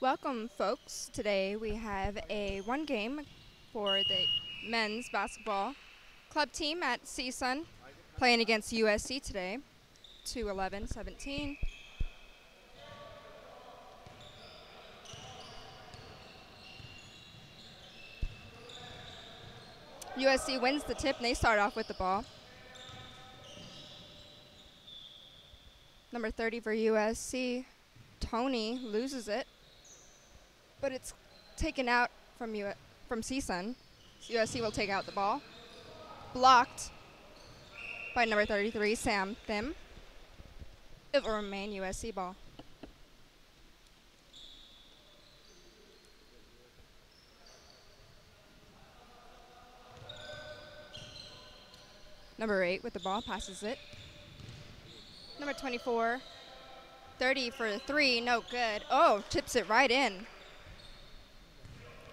Welcome, folks. Today we have a one game for the men's basketball club team at CSUN playing against USC today, 211 17. USC wins the tip and they start off with the ball. Number 30 for USC, Tony loses it, but it's taken out from U- from CSUN. USC will take out the ball. Blocked by number 33, Sam Thim. It will remain USC ball. Number 8 with the ball passes it. Number 24, 30 for three, no good. Oh, tips it right in.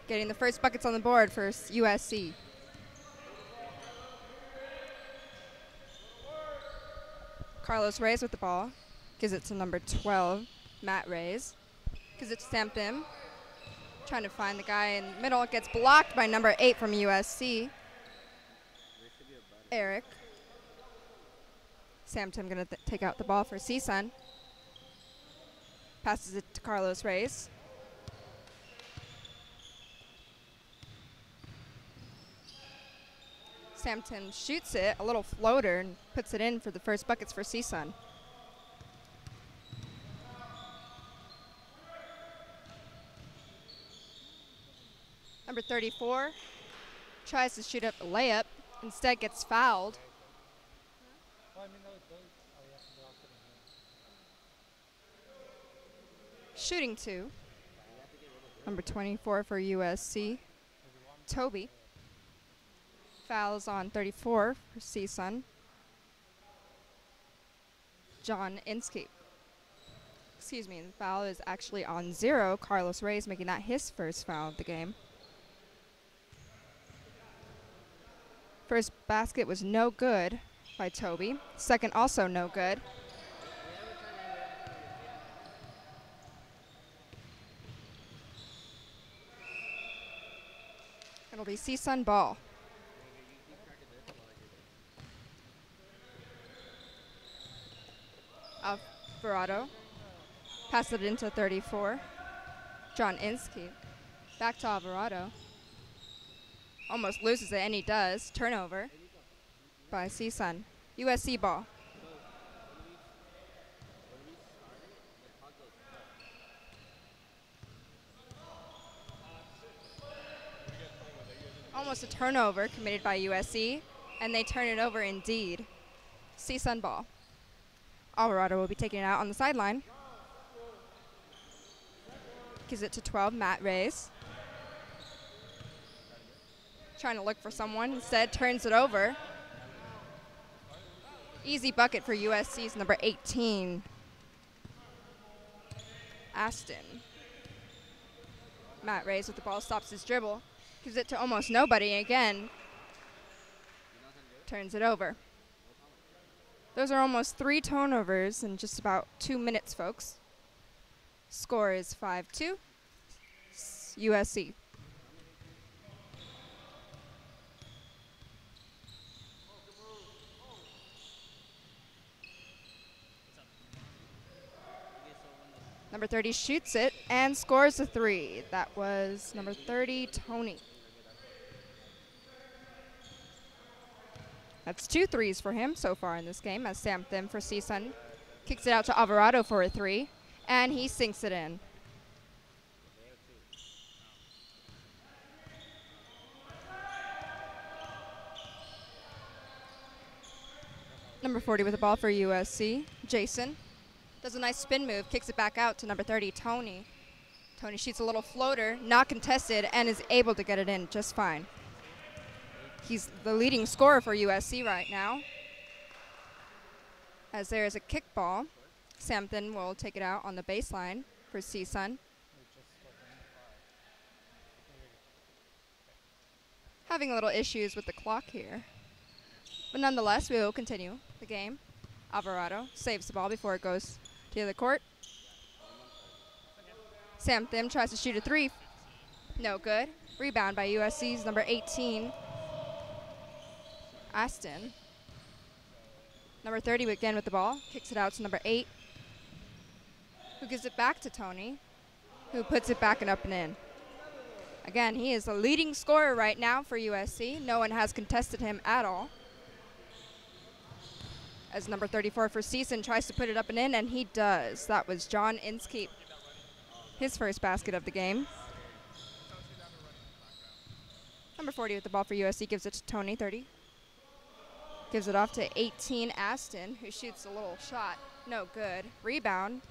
Getting the first buckets on the board for USC. Carlos Reyes with the ball. Gives it to number 12, Matt Reyes. Gives it to Sam Thim. Trying to find the guy in the middle. Gets blocked by number 8 from USC. Eric. Sam Thim going to take out the ball for CSUN. Passes it to Carlos Reyes. Sam shoots it, a little floater, and puts it in for the first buckets for CSUN. Number 34 tries to shoot up a layup, instead gets fouled. Shooting two. Number 24 for USC, Toby. Fouls on 34 for CSUN. John Inskeep. Excuse me, the foul is actually on zero. Carlos Reyes making that his first foul of the game. First basket was no good by Toby. Second also no good. It'll be CSUN ball. Alvarado. Pass it into 34. John Inskeep. Back to Alvarado. Almost loses it, and he does. Turnover by CSUN. USC ball. Almost a turnover committed by USC, and they turn it over indeed. CSUN ball. Alvarado will be taking it out on the sideline. Gives it to 12, Matt Reyes. Trying to look for someone, instead turns it over. Easy bucket for USC's number 18, Aston. Matt Reyes with the ball stops his dribble, gives it to almost nobody again. Turns it over. Those are almost three turnovers in just about two minutes, folks. Score is 5 2. USC. Number 30 shoots it and scores a three. That was number 30, Tony. That's two threes for him so far in this game as Sam Thim for CSUN kicks it out to Alvarado for a three, and he sinks it in. Number 40 with the ball for USC, Jason. Does a nice spin move, kicks it back out to number 30, Tony. Tony shoots a little floater, not contested, and is able to get it in just fine. He's the leading scorer for USC right now. As there is a kickball, Sampson will take it out on the baseline for CSUN. Having a little issues with the clock here. But nonetheless, we will continue the game. Alvarado saves the ball before it goes to the other court. Sam Thim tries to shoot a three. No good. Rebound by USC's number 18, Aston. Number 30 again with the ball. Kicks it out to number 8, who gives it back to Tony, who puts it back and up and in. Again, he is the leading scorer right now for USC. No one has contested him at all. As number 34 for CSUN tries to put it up and in, and he does. That was John Inskeep, his first basket of the game. Number 40 with the ball for USC gives it to Tony, 30. Gives it off to 18 Aston, who shoots a little shot. No good. Rebound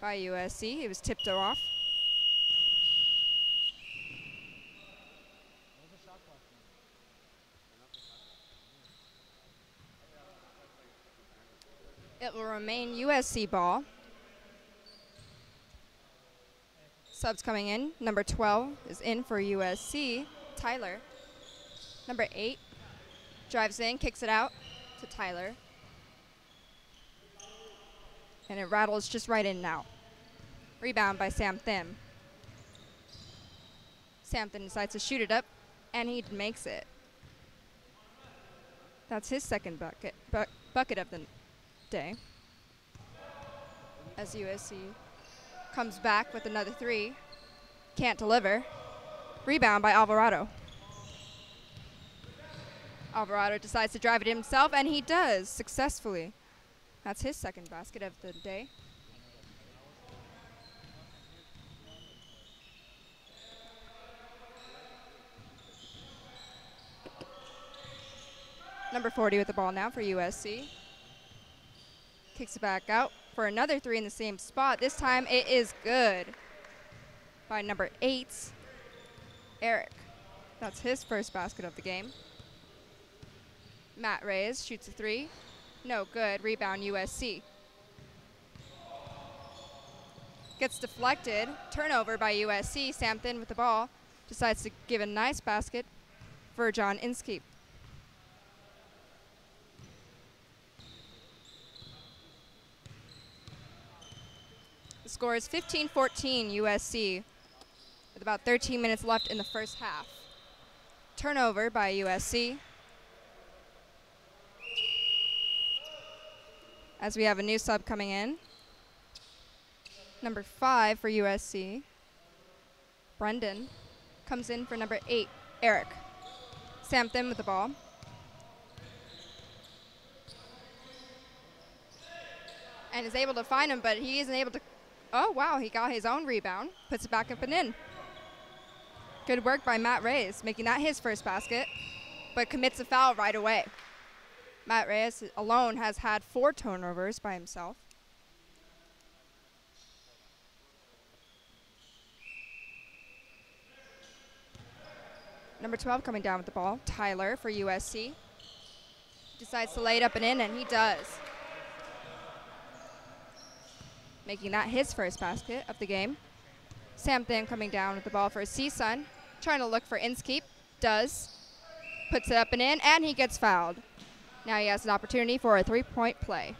by USC. He was tipped off. It will remain USC ball. Subs coming in. Number 12 is in for USC. Tyler. Number 8 drives in, kicks it out to Tyler. And it rattles just right in now. Rebound by Sam Thim. Sam Thim decides to shoot it up, and he makes it. That's his second bucket, bu bucket of the day. As USC comes back with another three, can't deliver. Rebound by Alvarado. Alvarado decides to drive it himself, and he does successfully. That's his second basket of the day. Number 40 with the ball now for USC. Kicks it back out for another three in the same spot. This time it is good by number eight, Eric. That's his first basket of the game. Matt Reyes shoots a three. No good. Rebound USC. Gets deflected. Turnover by USC. Sam with the ball. Decides to give a nice basket for John Inskeep. The score is 15-14 USC with about 13 minutes left in the first half. Turnover by USC. As we have a new sub coming in. Number five for USC. Brendan comes in for number eight, Eric. Sam Thim with the ball. And is able to find him, but he isn't able to. Oh, wow, he got his own rebound. Puts it back up and in. Good work by Matt Reyes, making that his first basket, but commits a foul right away. Matt Reyes alone has had four turnovers by himself. Number 12 coming down with the ball, Tyler for USC. Decides to lay it up and in, and he does. Making that his first basket of the game. Sam Thim coming down with the ball for CSUN. Trying to look for Inskeep. Does. Puts it up and in, and he gets fouled. Now he has an opportunity for a three-point play.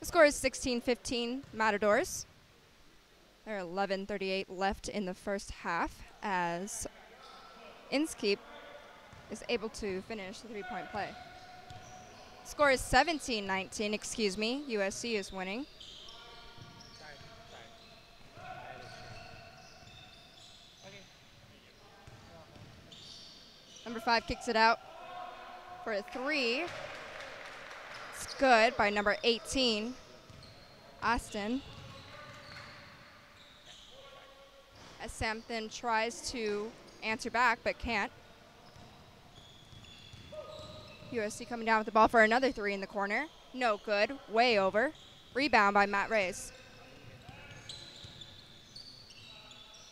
The score is 16-15 Matadors. There are 11.38 left in the first half as Inskeep is able to finish the three-point play. Score is 17-19, excuse me. USC is winning. Number five kicks it out for a three. It's good by number 18, Austin. As Sam tries to answer back but can't. USC coming down with the ball for another three in the corner. No good. Way over. Rebound by Matt Reyes.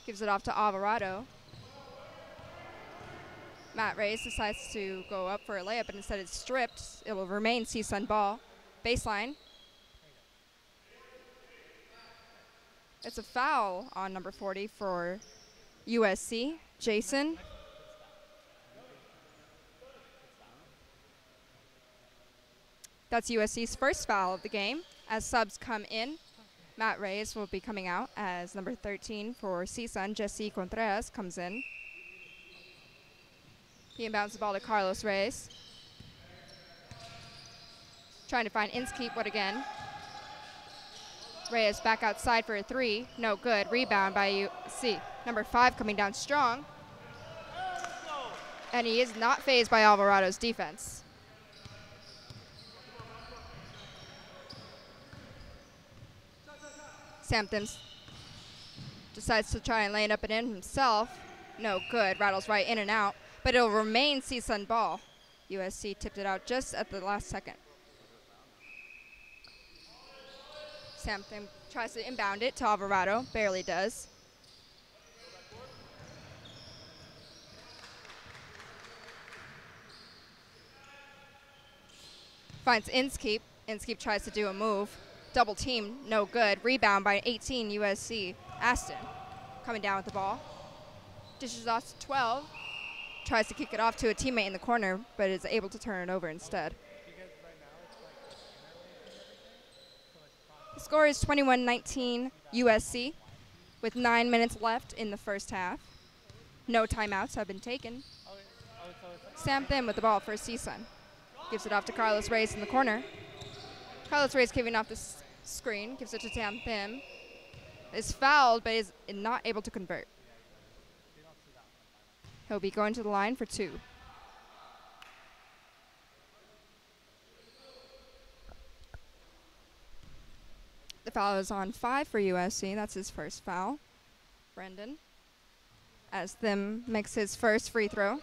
Gives it off to Alvarado. Matt Reyes decides to go up for a layup, but instead it's stripped. It will remain CSUN ball. Baseline. It's a foul on number 40 for USC, Jason. That's USC's first foul of the game. As subs come in, Matt Reyes will be coming out as number 13 for CSUN. Jesse Contreras comes in. He inbounds the ball to Carlos Reyes. Trying to find Inskeep, what again. Reyes back outside for a three. No good. Rebound by UC. Number five coming down strong. And he is not phased by Alvarado's defense. Samptons decides to try and lay it up and in himself. No good. Rattles right in and out. But it'll remain CSUN ball. USC tipped it out just at the last second. Sampton tries to inbound it to Alvarado. Barely does. Finds Inskeep. Inskeep tries to do a move. Double team, no good. Rebound by 18 USC. Aston coming down with the ball. Dishes off to 12. Tries to kick it off to a teammate in the corner, but is able to turn it over instead. The score is 21-19 USC with nine minutes left in the first half. No timeouts have been taken. Sam Thim with the ball for CSUN. Gives it off to Carlos Reyes in the corner. Carlos Reyes giving off the screen, gives it to Sam Thim. Is fouled, but is not able to convert. He'll be going to the line for two. The foul is on five for USC. That's his first foul. Brendan. As Thim makes his first free throw.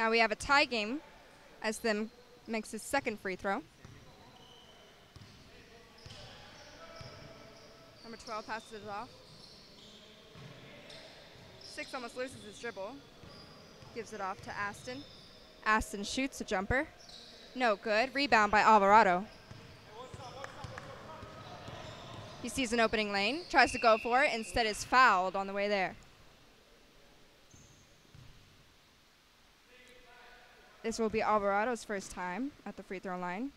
Now we have a tie game as Thim makes his second free throw. Number 12 passes it off. Six almost loses his dribble. Gives it off to Aston. Aston shoots a jumper. No good. Rebound by Alvarado. He sees an opening lane, tries to go for it, instead is fouled on the way there. This will be Alvarado's first time at the free throw line.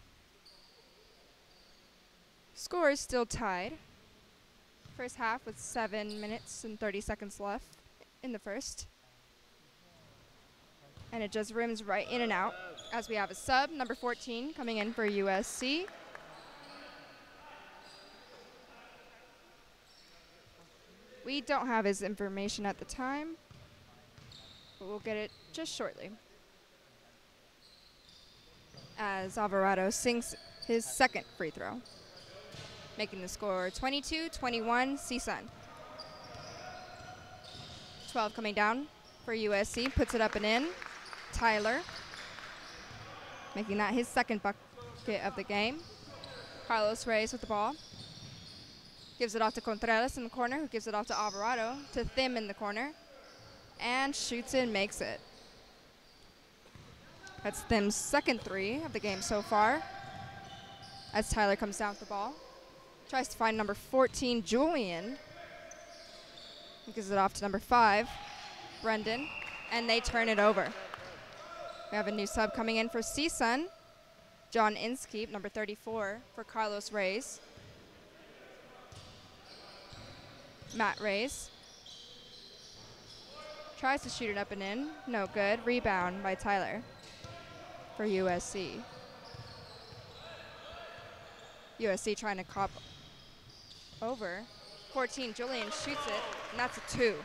Score is still tied. First half with 7 minutes and 30 seconds left in the first. And it just rims right in and out as we have a sub, number 14, coming in for USC. We don't have his information at the time, but we'll get it just shortly as Alvarado sinks his second free throw, making the score 22-21 CSUN. 12 coming down for USC, puts it up and in. Tyler, making that his second bucket of the game. Carlos Reyes with the ball. Gives it off to Contreras in the corner, who gives it off to Alvarado, to Thim in the corner, and shoots and makes it. That's Thim's second three of the game so far. As Tyler comes down with the ball. Tries to find number 14, Julian. He gives it off to number five, Brendan. And they turn it over. We have a new sub coming in for CSUN. John Inskeep, number 34, for Carlos Reyes. Matt Reyes. Tries to shoot it up and in. No good. Rebound by Tyler for USC. USC trying to cop over. 14, Julian shoots it, and that's a two.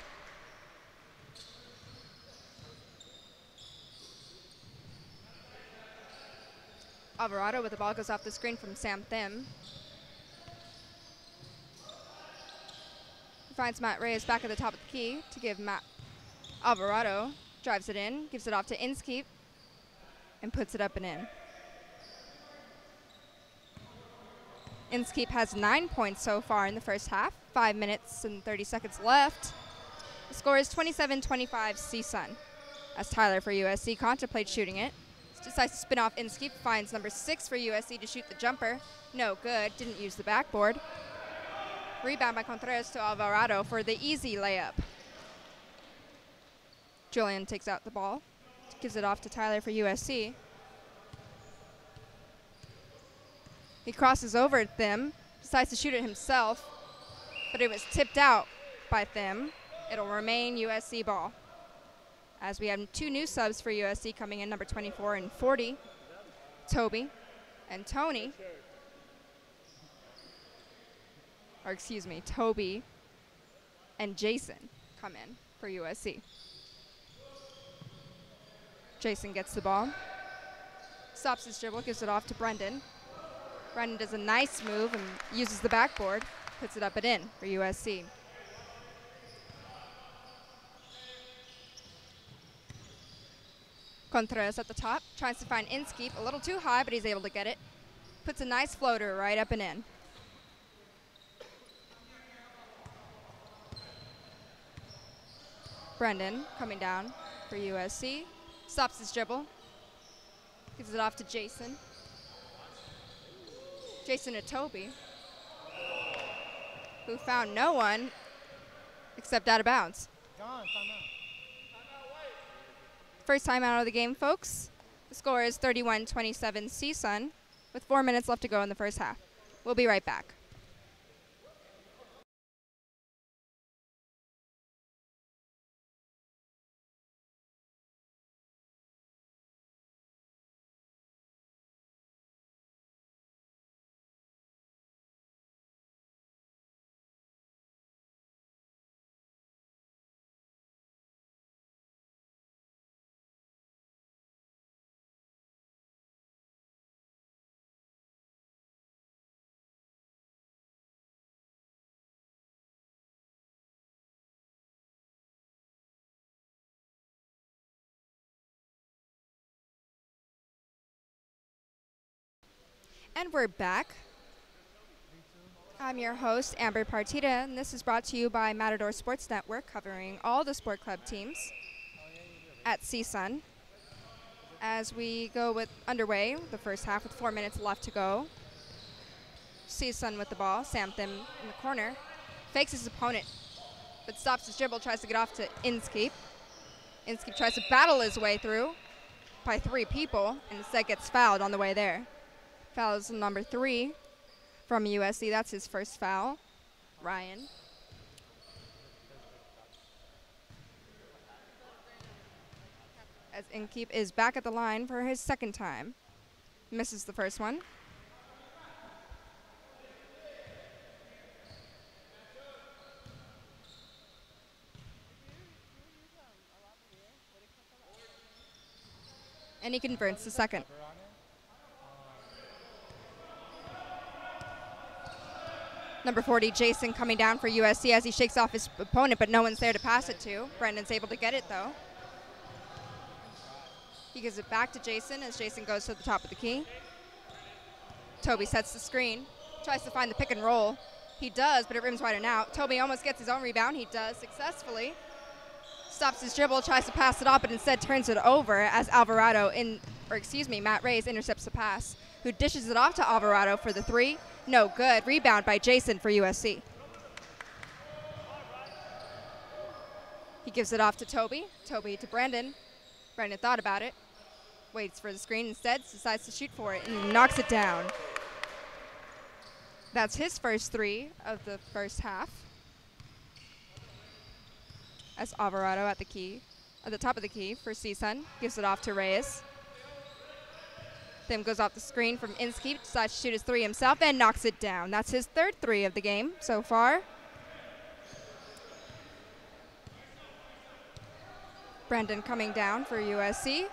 Alvarado with the ball goes off the screen from Sam Thim. Finds Matt Reyes back at the top of the key to give Matt Alvarado. Drives it in, gives it off to Inskeep and puts it up and in. Inskeep has nine points so far in the first half. Five minutes and 30 seconds left. The score is 27-25 CSUN. As Tyler for USC contemplates shooting it, decides to spin off Inskeep, finds number six for USC to shoot the jumper. No good, didn't use the backboard. Rebound by Contreras to Alvarado for the easy layup. Julian takes out the ball, gives it off to Tyler for USC. He crosses over Thim, decides to shoot it himself, but it was tipped out by Thim. It'll remain USC ball. As we have two new subs for USC coming in, number 24 and 40, Toby and Tony. Or excuse me, Toby and Jason come in for USC. Jason gets the ball, stops his dribble, gives it off to Brendan. Brendan does a nice move and uses the backboard, puts it up and in for USC. Contreras at the top, tries to find Inskeep, a little too high, but he's able to get it. Puts a nice floater right up and in. Brendan coming down for USC, stops his dribble, gives it off to Jason. Jason to Toby, who found no one except out of bounds. John, timeout. First time out of the game, folks. The score is 31 27 CSUN with four minutes left to go in the first half. We'll be right back. And we're back. I'm your host, Amber Partida, and this is brought to you by Matador Sports Network, covering all the sport club teams at CSUN. As we go with underway, the first half with four minutes left to go. CSUN with the ball, Sam Thim in the corner, fakes his opponent, but stops his dribble, tries to get off to Inskeep. Inskeep tries to battle his way through by three people, and instead gets fouled on the way there. Foul is number three from USC. That's his first foul. Ryan. As Inskeep is back at the line for his second time. Misses the first one. And he converts the second. Number 40, Jason coming down for USC as he shakes off his opponent, but no one's there to pass it to. Brendan's able to get it, though. He gives it back to Jason as Jason goes to the top of the key. Toby sets the screen, tries to find the pick and roll. He does, but it rims wide and out. Toby almost gets his own rebound. He does successfully. Stops his dribble, tries to pass it off, but instead turns it over as Alvarado in, or excuse me, Matt Reyes intercepts the pass, who dishes it off to Alvarado for the three. No good. Rebound by Jason for USC. He gives it off to Toby. Toby to Brandon. Brandon thought about it. Waits for the screen instead, decides to shoot for it, and knocks it down. That's his first three of the first half. As Alvarado at the key, at the top of the key for CSUN, gives it off to Reyes. Thim goes off the screen from Inskeep, decides to shoot his three himself and knocks it down. That's his third three of the game so far. Brendan coming down for USC.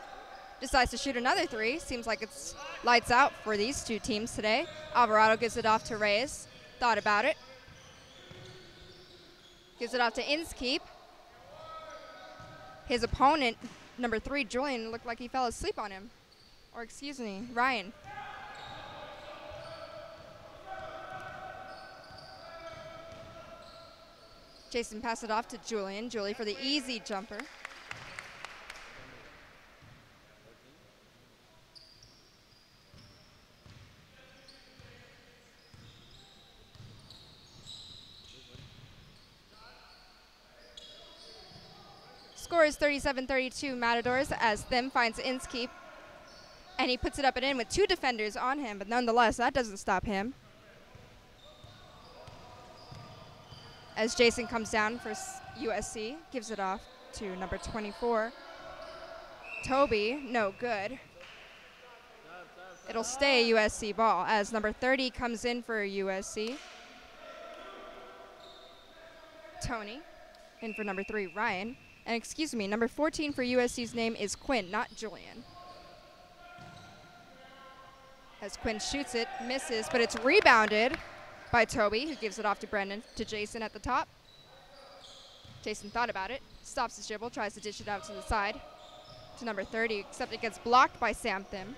Decides to shoot another three. Seems like it's lights out for these two teams today. Alvarado gives it off to Reyes. Thought about it. Gives it off to Inskeep. His opponent, number three, Julian, looked like he fell asleep on him or excuse me, Ryan. Jason pass it off to Julian. Julie for the easy jumper. Score is 37-32 Matadors as Thim finds Inskeep and he puts it up and in with two defenders on him, but nonetheless, that doesn't stop him. As Jason comes down for USC, gives it off to number 24. Toby, no good. It'll stay USC ball as number 30 comes in for USC. Tony, in for number three, Ryan. And excuse me, number 14 for USC's name is Quinn, not Julian. As Quinn shoots it, misses, but it's rebounded by Toby, who gives it off to Brendan, to Jason at the top. Jason thought about it, stops his dribble, tries to dish it out to the side to number 30, except it gets blocked by Sam Thim.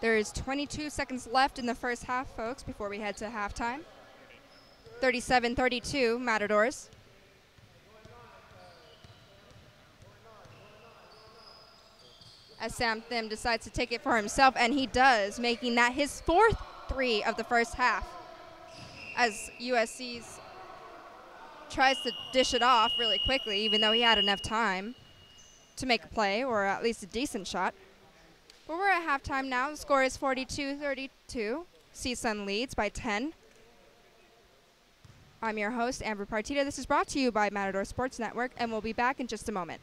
There is 22 seconds left in the first half, folks, before we head to halftime. 37-32, Matadors. As Sam Thim decides to take it for himself, and he does, making that his fourth three of the first half. As USC's tries to dish it off really quickly, even though he had enough time to make a play, or at least a decent shot. But we're at halftime now. The score is 42-32. CSUN leads by 10. I'm your host, Amber Partita. This is brought to you by Matador Sports Network, and we'll be back in just a moment.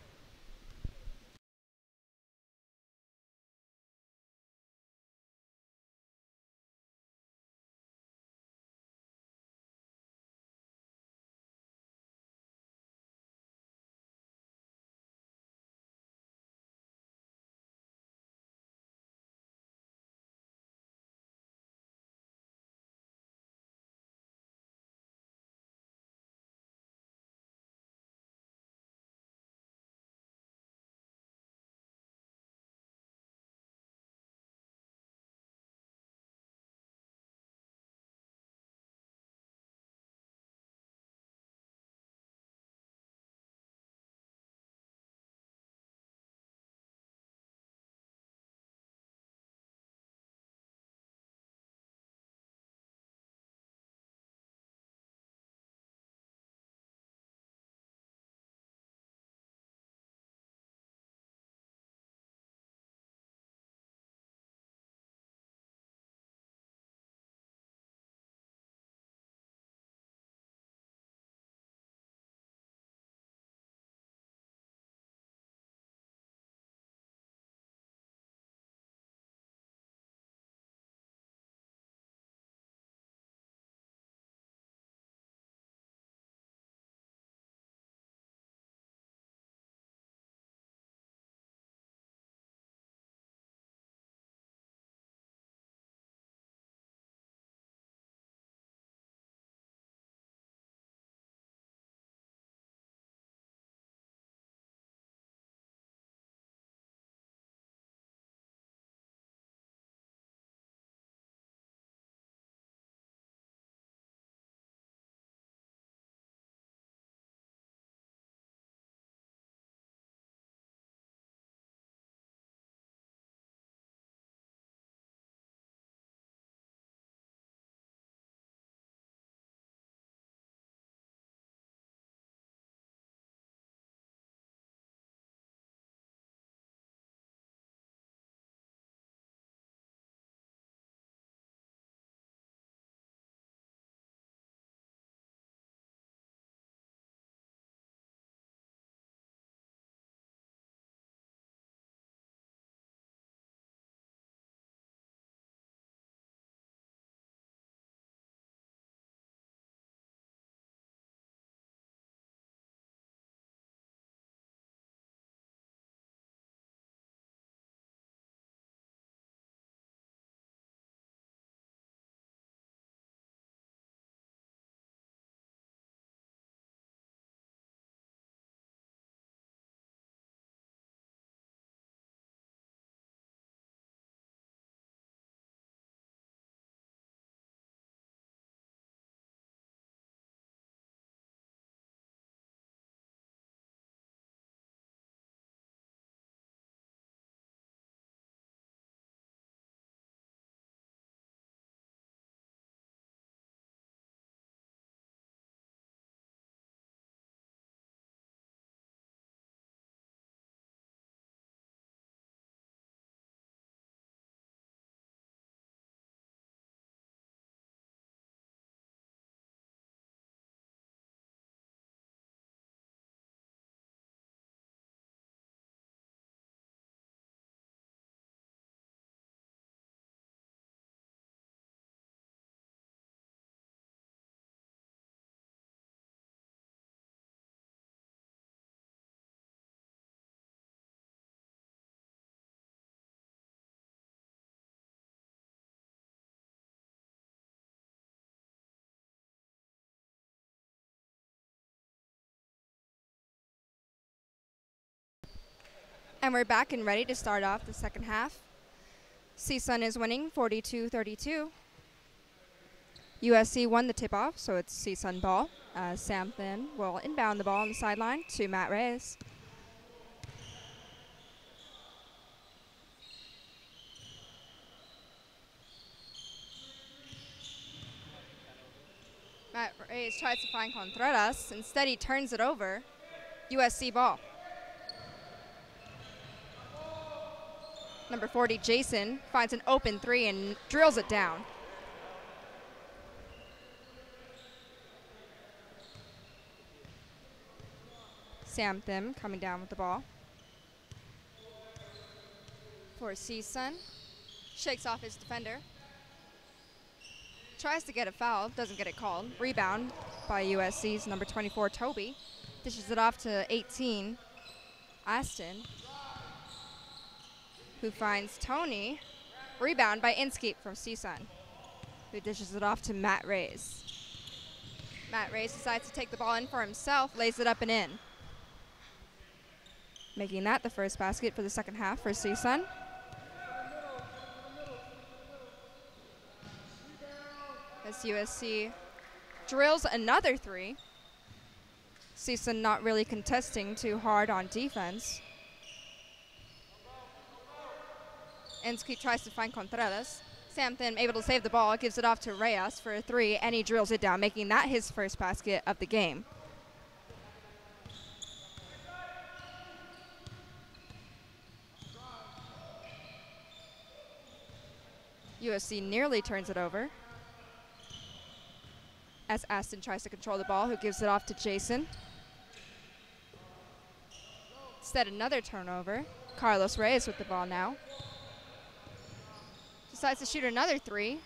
And we're back and ready to start off the second half. CSUN is winning 42-32. USC won the tip-off, so it's CSUN ball. Uh, Sam Thim will inbound the ball on the sideline to Matt Reyes. Matt Reyes tries to find Contreras. Instead, he turns it over. USC ball. Number 40, Jason, finds an open three and drills it down. Sam Thim coming down with the ball. For CSUN, shakes off his defender. Tries to get a foul, doesn't get it called. Rebound by USC's number 24, Toby. Dishes it off to 18, Aston, who finds Tony. Rebound by Inskeep from CSUN, who dishes it off to Matt Reyes. Matt Reyes decides to take the ball in for himself, lays it up and in. Making that the first basket for the second half for CSUN. As USC drills another three. CSUN not really contesting too hard on defense. Inskeep tries to find Contreras. Sam Thim able to save the ball, gives it off to Reyes for a three, and he drills it down, making that his first basket of the game. USC nearly turns it over. As Aston tries to control the ball, who gives it off to Jason. Instead, another turnover. Carlos Reyes with the ball now. Decides to shoot another three.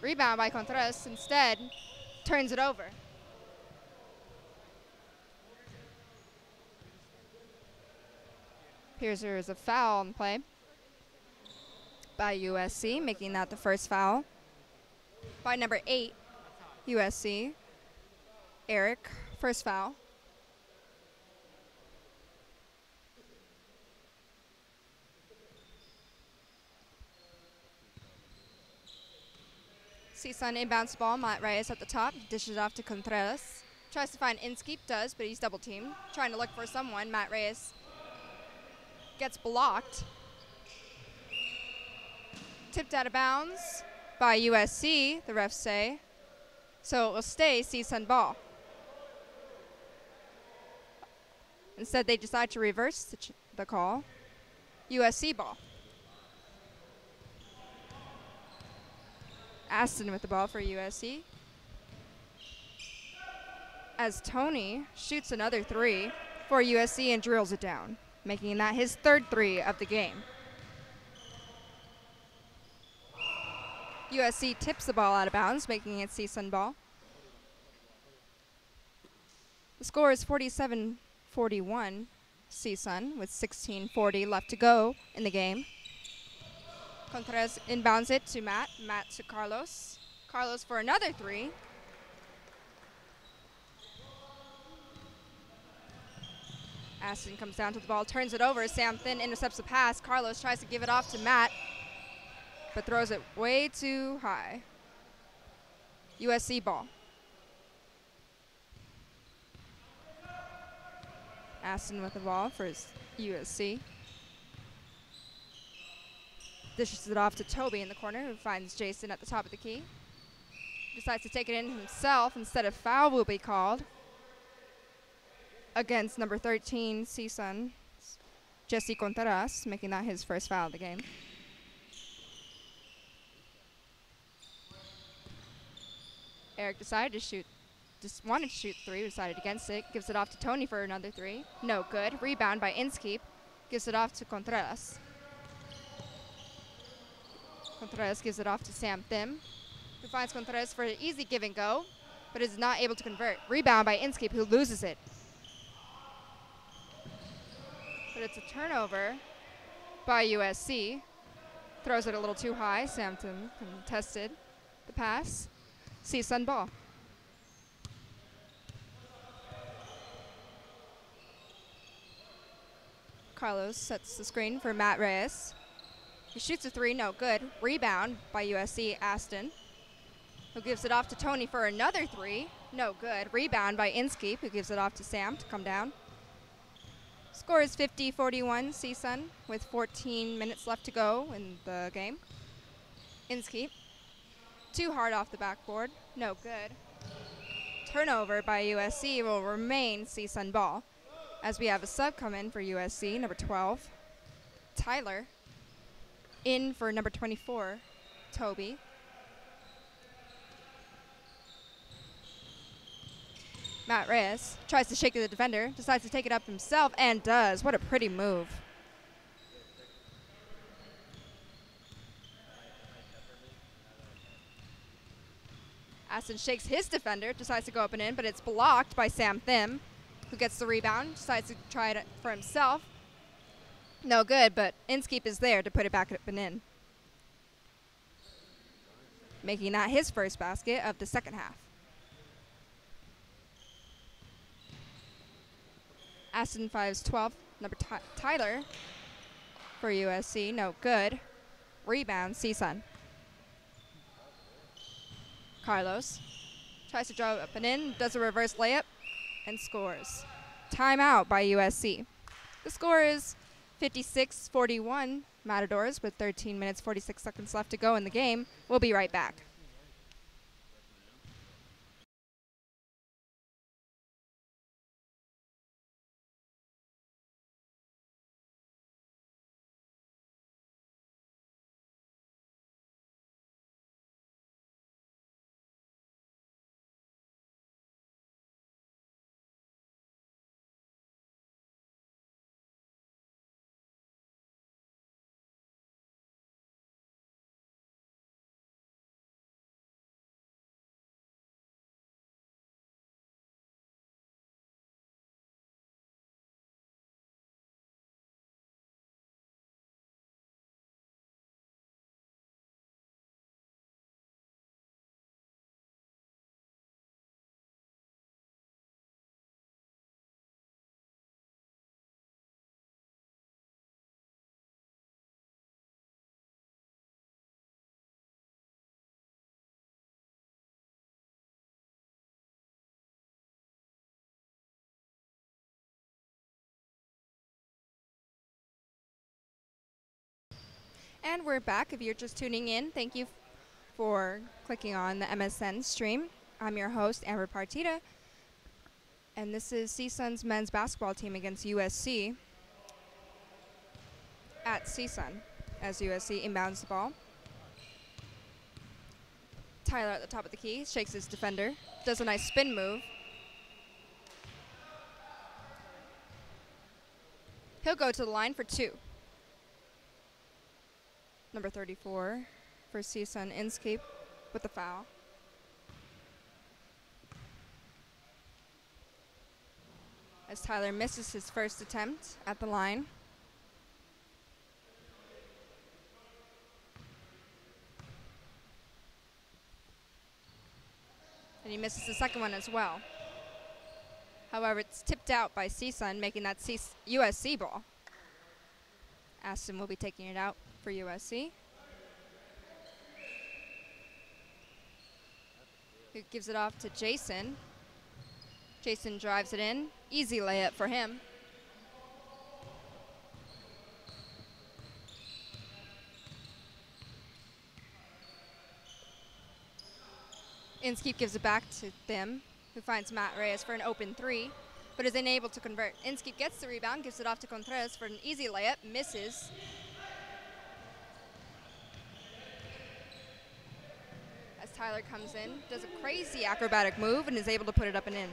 Rebound by Contreras. Instead, turns it over. Appears there is a foul on play by USC, making that the first foul. By number eight, USC, Eric, first foul. CSUN inbounds ball, Matt Reyes at the top, dishes off to Contreras. Tries to find Inskeep, does, but he's double teamed. Trying to look for someone, Matt Reyes gets blocked tipped out of bounds by USC, the refs say. So it will stay CSUN ball. Instead, they decide to reverse the, the call. USC ball. Aston with the ball for USC. As Tony shoots another three for USC and drills it down, making that his third three of the game. USC tips the ball out of bounds, making it CSUN ball. The score is 47 41 CSUN with 16.40 left to go in the game. Contreras inbounds it to Matt. Matt to Carlos. Carlos for another three. Aston comes down to the ball, turns it over. Sam Thim intercepts the pass. Carlos tries to give it off to Matt but throws it way too high. USC ball. Aston with the ball for USC. Dishes it off to Toby in the corner, who finds Jason at the top of the key. Decides to take it in himself. Instead of foul will be called against number 13, CSUN, Jesse Contreras, making that his first foul of the game. Eric decided to shoot, just wanted to shoot three, decided against it, gives it off to Tony for another three. No good. Rebound by Inskeep, gives it off to Contreras. Contreras gives it off to Sam Thim, who finds Contreras for an easy give and go, but is not able to convert. Rebound by Inskeep, who loses it. But it's a turnover by USC. Throws it a little too high. Sam Thim contested the pass. CSUN ball. Carlos sets the screen for Matt Reyes. He shoots a three, no good. Rebound by USC, Aston. Who gives it off to Tony for another three, no good. Rebound by Inskeep, who gives it off to Sam to come down. Score is 50 41 CSUN with 14 minutes left to go in the game. Inskeep. Too hard off the backboard, no good. Turnover by USC will remain CSUN ball as we have a sub come in for USC, number 12, Tyler. In for number 24, Toby. Matt Reyes tries to shake the defender, decides to take it up himself, and does. What a pretty move. Aston shakes his defender, decides to go up and in, but it's blocked by Sam Thim, who gets the rebound, decides to try it for himself. No good, but Inskeep is there to put it back up and in. Making that his first basket of the second half. Aston 5's 12, number Tyler for USC. No good. Rebound, CSUN. Carlos tries to draw up and in, does a reverse layup, and scores. Timeout by USC. The score is 56 41 Matadors with 13 minutes 46 seconds left to go in the game. We'll be right back. And we're back. If you're just tuning in, thank you for clicking on the MSN stream. I'm your host, Amber Partita. And this is CSUN's men's basketball team against USC at CSUN as USC inbounds the ball. Tyler at the top of the key shakes his defender, does a nice spin move. He'll go to the line for two number 34 for CSUN Inskeep with the foul. As Tyler misses his first attempt at the line. And he misses the second one as well. However, it's tipped out by CSUN, making that C USC ball. Aston will be taking it out for USC. Who gives it off to Jason. Jason drives it in. Easy layup for him. Inskeep gives it back to them, who finds Matt Reyes for an open three, but is unable to convert. Inskeep gets the rebound, gives it off to Contreras for an easy layup, misses. Tyler comes in, does a crazy acrobatic move, and is able to put it up and in.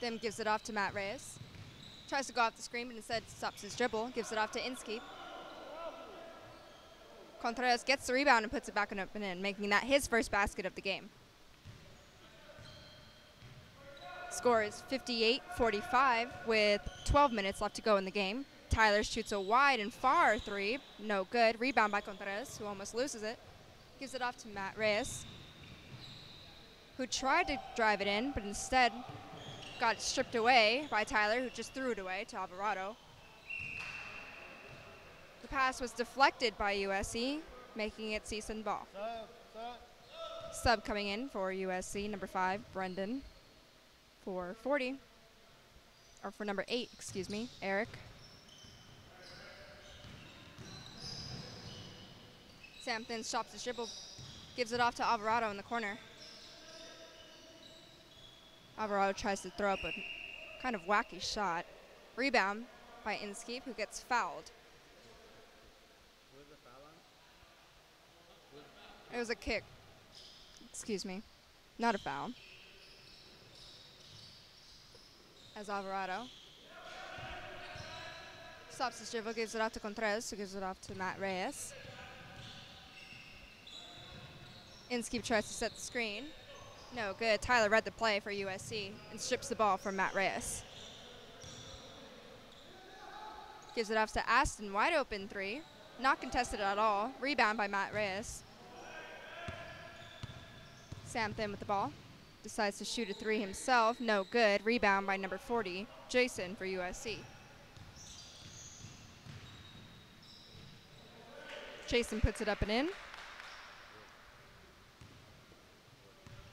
Then gives it off to Matt Reyes. Tries to go off the screen, but instead stops his dribble, gives it off to Inskeep. Contreras gets the rebound and puts it back up and in, making that his first basket of the game. Score is 58-45 with 12 minutes left to go in the game. Tyler shoots a wide and far three. No good. Rebound by Contreras, who almost loses it. Gives it off to Matt Reyes. who tried to drive it in, but instead got stripped away by Tyler, who just threw it away to Alvarado. The pass was deflected by USC, making it CSUN ball. Sub coming in for USC, number five, Brendan, for 40, or for number eight, excuse me, Eric. Sam Thim stops the dribble, gives it off to Alvarado in the corner. Alvarado tries to throw up a kind of wacky shot. Rebound by Inskeep, who gets fouled. It was a kick. Excuse me. Not a foul. As Alvarado stops the dribble, gives it off to Contreras, who gives it off to Matt Reyes. Inskeep tries to set the screen. No good. Tyler read the play for USC and strips the ball from Matt Reyes. Gives it off to Aston. Wide open three. Not contested at all. Rebound by Matt Reyes. Sam Thim with the ball. Decides to shoot a three himself. No good. Rebound by number 40, Jason for USC. Jason puts it up and in.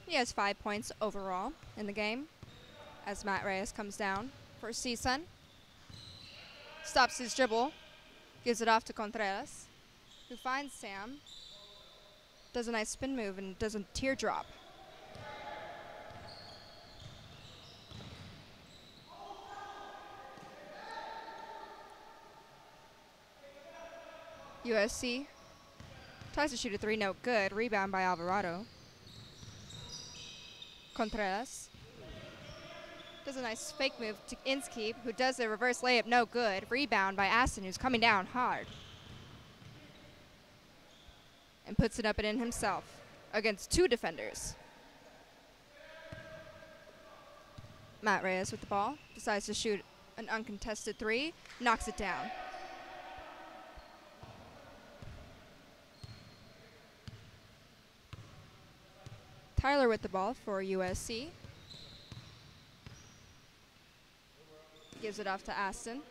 He has five points overall in the game as Matt Reyes comes down for CSUN. Stops his dribble, gives it off to Contreras, who finds Sam, does a nice spin move, and does a teardrop. USC tries to shoot a three, no good. Rebound by Alvarado. Contreras. Does a nice fake move to Inskeep, who does a reverse layup, no good. Rebound by Aston, who's coming down hard. And puts it up and in himself against two defenders. Matt Reyes with the ball, decides to shoot an uncontested three, knocks it down. Tyler with the ball for USC. Gives it off to Aston.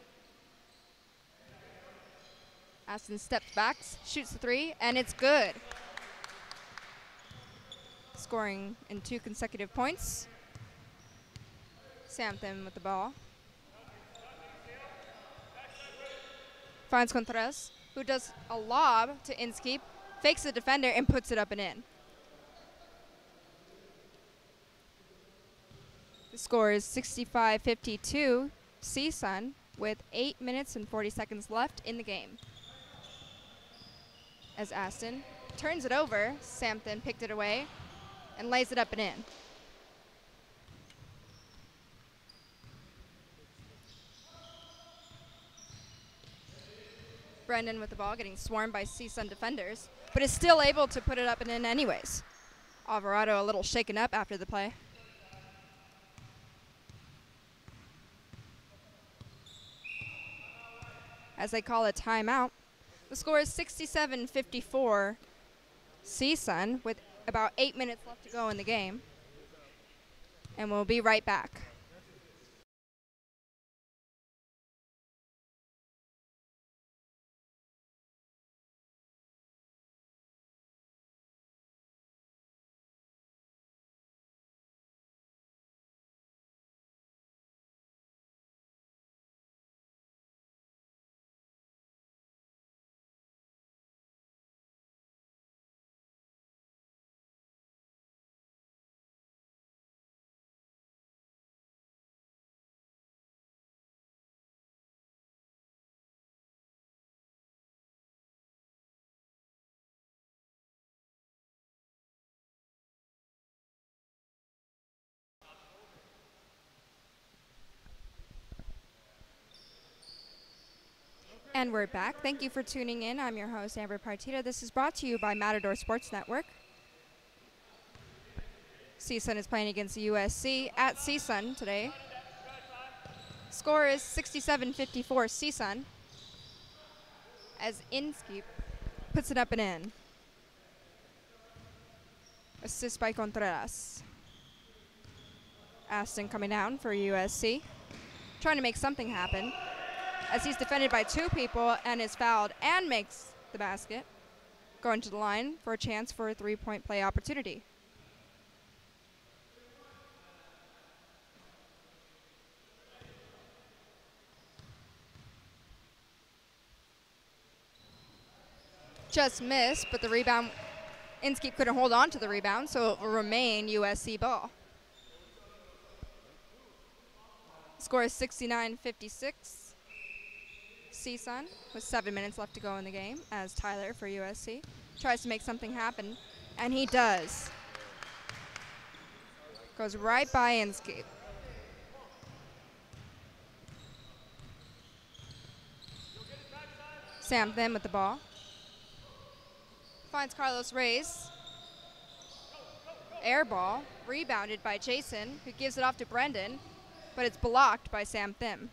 Aston steps back, shoots the three, and it's good. Scoring in two consecutive points. Sam Thim with the ball. Finds Contreras, who does a lob to Inskeep, fakes the defender, and puts it up and in. The score is 65-52 CSUN with 8 minutes and 40 seconds left in the game. As Aston turns it over, Sam Thim picked it away and lays it up and in. Brendan with the ball getting swarmed by CSUN defenders, but is still able to put it up and in anyways. Alvarado a little shaken up after the play. As they call a timeout. The score is 67-54 CSUN with about eight minutes left to go in the game. And we'll be right back. And we're back. Thank you for tuning in. I'm your host, Amber Partita. This is brought to you by Matador Sports Network. CSUN is playing against USC at CSUN today. Score is 67-54 CSUN as Inskeep puts it up and in. Assist by Contreras. Aston coming down for USC, trying to make something happen as he's defended by two people and is fouled and makes the basket. Going to the line for a chance for a three point play opportunity. Just missed, but the rebound, Inskeep couldn't hold on to the rebound, so it will remain USC ball. Score is 69 56. CSUN with seven minutes left to go in the game as Tyler for USC tries to make something happen, and he does. Goes right by Inskeep. Sam Thim with the ball. Finds Carlos Reyes. Air ball, rebounded by Jason, who gives it off to Brendan but it's blocked by Sam Thim.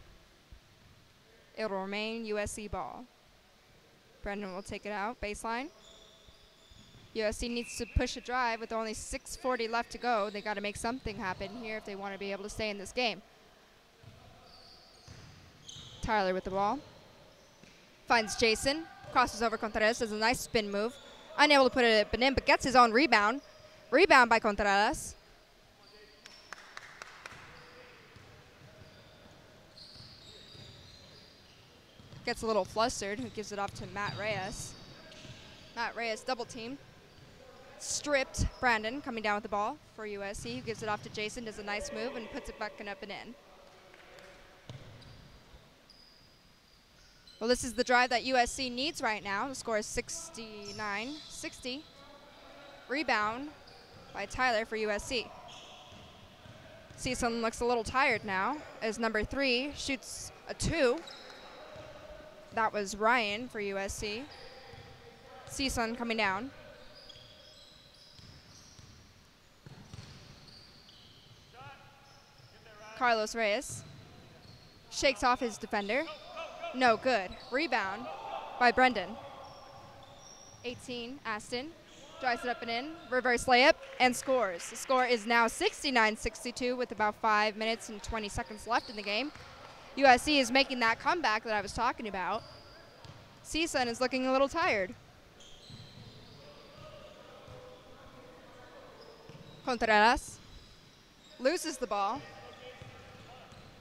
It'll remain USC ball. Brendan will take it out, baseline. USC needs to push a drive with only 6.40 left to go. They got to make something happen here if they want to be able to stay in this game. Tyler with the ball. Finds Jason. Crosses over Contreras. Does a nice spin move. Unable to put it in, but gets his own rebound. Rebound by Contreras. Gets a little flustered, who gives it off to Matt Reyes. Matt Reyes double team. Stripped Brandon coming down with the ball for USC, who gives it off to Jason, does a nice move and puts it back and up and in. Well, this is the drive that USC needs right now. The score is 69 60. Rebound by Tyler for USC. CSUN looks a little tired now as number three shoots a two that was Ryan for USC. CSUN coming down. Carlos Reyes shakes off his defender. No good. Rebound by Brendan. 18, Aston drives it up and in, reverse layup, and scores. The score is now 69-62 with about 5 minutes and 20 seconds left in the game. USC is making that comeback that I was talking about. CSUN is looking a little tired. Contreras loses the ball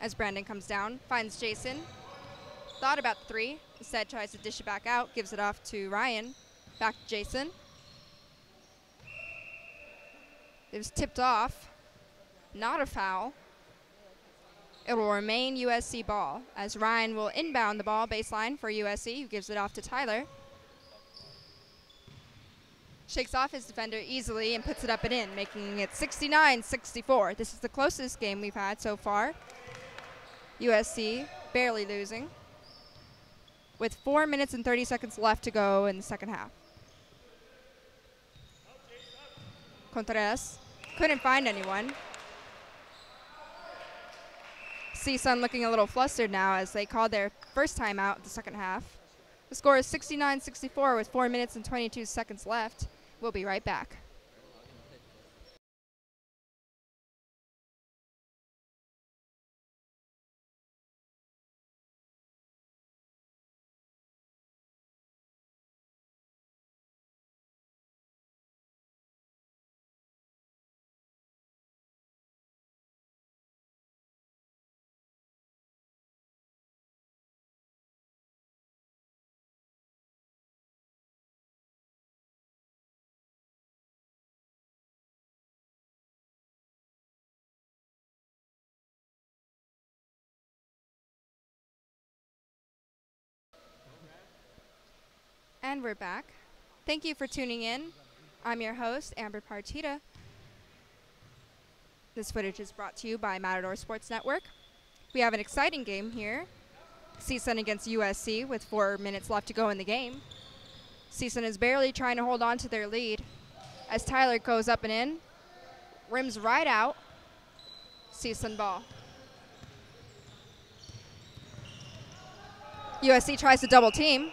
as Brandon comes down, finds Jason. Thought about three, instead tries to dish it back out, gives it off to Ryan. Back to Jason. It was tipped off. Not a foul. It will remain USC ball as Ryan will inbound the ball baseline for USC, who gives it off to Tyler. Shakes off his defender easily and puts it up and in, making it 69-64. This is the closest game we've had so far. USC barely losing with 4 minutes and 30 seconds left to go in the second half. Contreras couldn't find anyone. CSUN looking a little flustered now as they called their first time out the second half. The score is 69-64 with 4 minutes and 22 seconds left. We'll be right back. And we're back. Thank you for tuning in. I'm your host, Amber Partita. This footage is brought to you by Matador Sports Network. We have an exciting game here. CSUN against USC with four minutes left to go in the game. CSUN is barely trying to hold on to their lead as Tyler goes up and in, rims right out. CSUN ball. USC tries to double team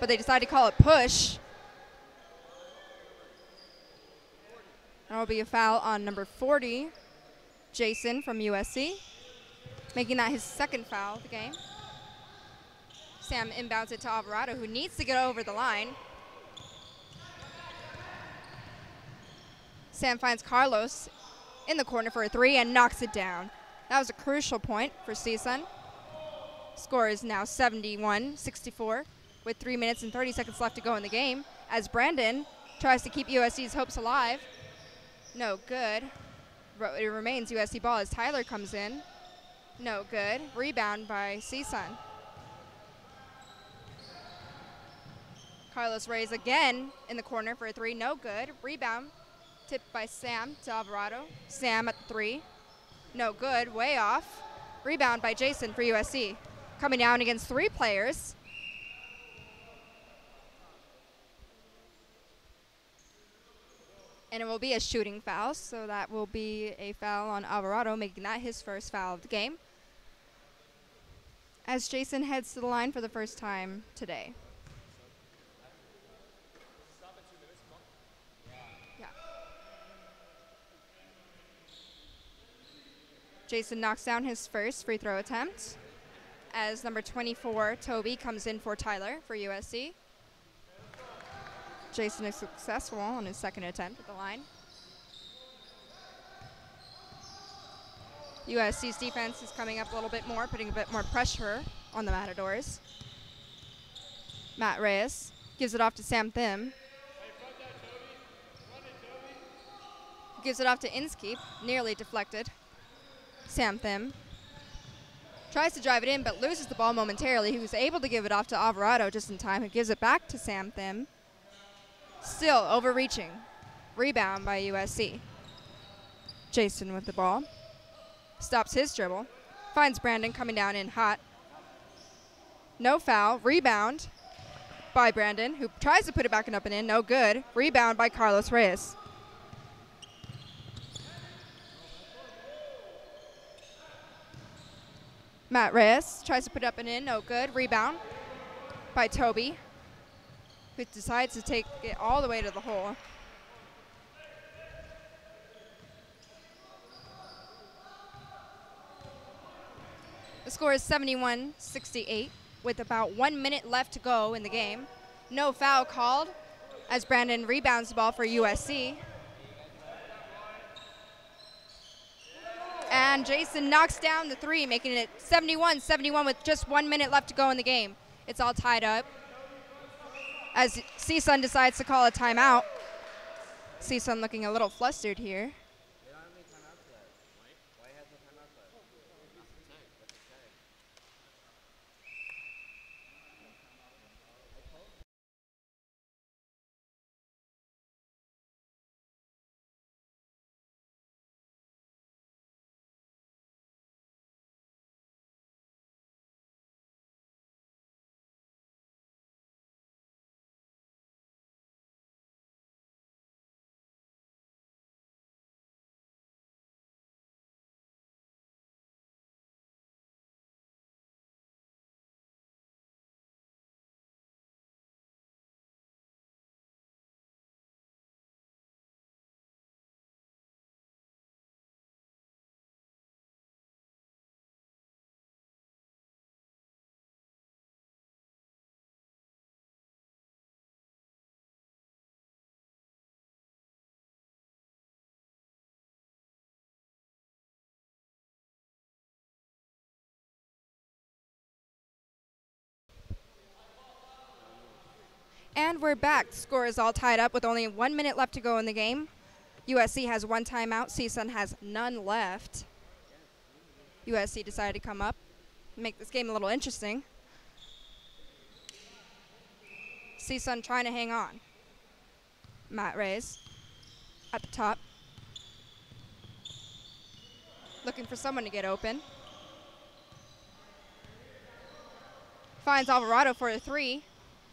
but they decide to call it push. That will be a foul on number 40, Jason from USC, making that his second foul of the game. Sam inbounds it to Alvarado, who needs to get over the line. Sam finds Carlos in the corner for a three and knocks it down. That was a crucial point for CSUN. Score is now 71 64 with 3 minutes and 30 seconds left to go in the game as Brandon tries to keep USC's hopes alive. No good. It remains USC ball as Tyler comes in. No good. Rebound by CSUN. Carlos Reyes again in the corner for a three. No good. Rebound tipped by Sam to Alvarado. Sam at the three. No good. Way off. Rebound by Jason for USC. Coming down against three players. And it will be a shooting foul, so that will be a foul on Alvarado, making that his first foul of the game. As Jason heads to the line for the first time today. Jason knocks down his first free throw attempt as number 24, Toby, comes in for Tyler for USC. Jason is successful on his second attempt at the line. USC's defense is coming up a little bit more, putting a bit more pressure on the Matadors. Matt Reyes gives it off to Sam Thim. Gives it off to Inskeep, nearly deflected. Sam Thim tries to drive it in, but loses the ball momentarily. He was able to give it off to Alvarado just in time, who gives it back to Sam Thim. Still overreaching. Rebound by USC. Jason with the ball. Stops his dribble. Finds Brandon coming down in hot. No foul. Rebound by Brandon, who tries to put it back and up and in. No good. Rebound by Carlos Reyes. Matt Reyes tries to put up and in. No good. Rebound by Toby who decides to take it all the way to the hole. The score is 71 68 with about one minute left to go in the game. No foul called as Brandon rebounds the ball for USC. And Jason knocks down the three, making it 71 71 with just one minute left to go in the game. It's all tied up as CSUN decides to call a timeout. CSUN looking a little flustered here. And we're back. Score is all tied up with only one minute left to go in the game. USC has one timeout. CSUN has none left. USC decided to come up, make this game a little interesting. CSUN trying to hang on. Matt Reyes at the top. Looking for someone to get open. Finds Alvarado for a three.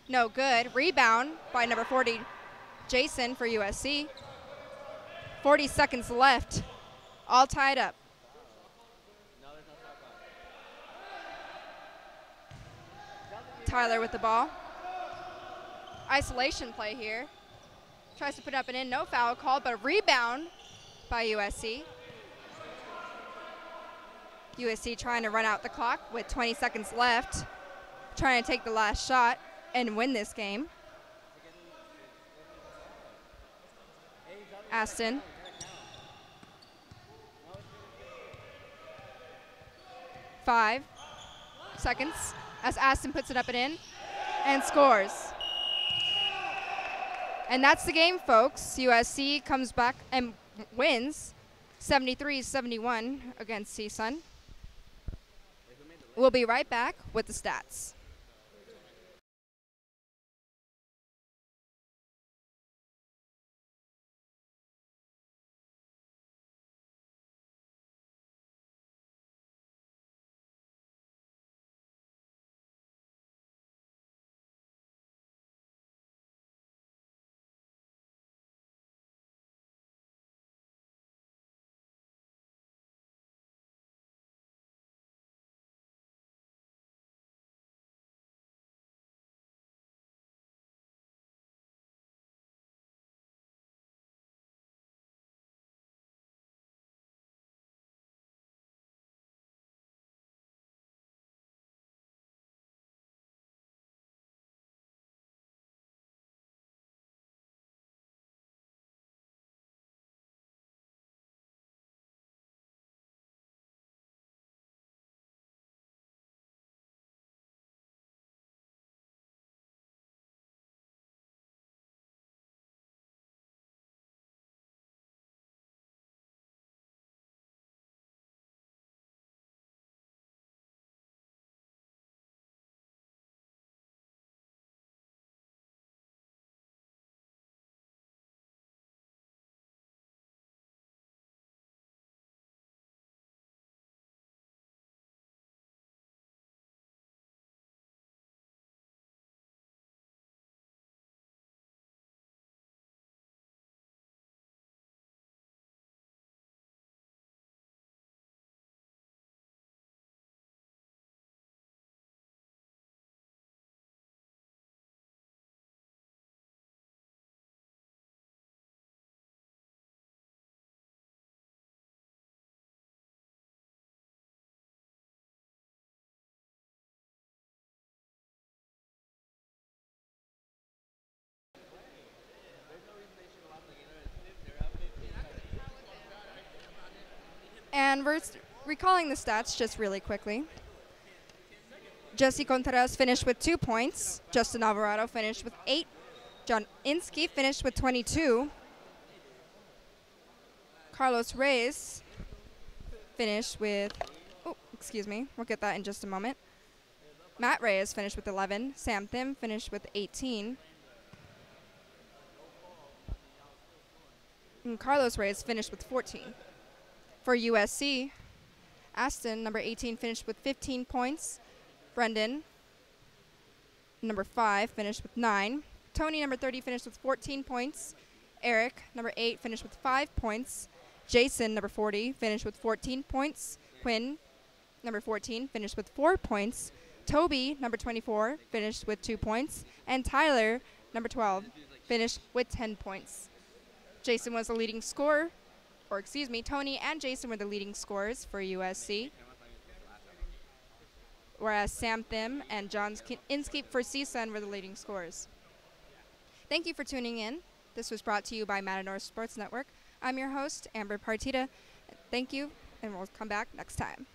No good. Rebound by number 40, Jason for USC. 40 seconds left. All tied up. Tyler with the ball. Isolation play here. Tries to put up an in. No foul called, but a rebound by USC. USC trying to run out the clock with 20 seconds left, trying to take the last shot and win this game. Aston. Five seconds as Aston puts it up and in and scores. And that's the game, folks. USC comes back and wins 73 71 against CSUN. We'll be right back with the stats. And we're recalling the stats just really quickly. Jesse Contreras finished with two points. Justin Alvarado finished with eight. John Inskeep finished with 22. Carlos Reyes finished with, oh, excuse me, we'll get that in just a moment. Matt Reyes finished with 11. Sam Thim finished with 18. And Carlos Reyes finished with 14. For USC, Aston, number 18, finished with 15 points. Brendan, number 5, finished with 9. Tony, number 30, finished with 14 points. Eric, number 8, finished with 5 points. Jason, number 40, finished with 14 points. Quinn, number 14, finished with 4 points. Toby, number 24, finished with 2 points. And Tyler, number 12, finished with 10 points. Jason was the leading scorer or excuse me, Tony and Jason were the leading scorers for USC. Whereas Sam Thim and John Inskeep for CSUN were the leading scorers. Thank you for tuning in. This was brought to you by Matador Sports Network. I'm your host, Amber Partita. Thank you, and we'll come back next time.